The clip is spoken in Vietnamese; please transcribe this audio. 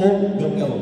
một nhịp cầu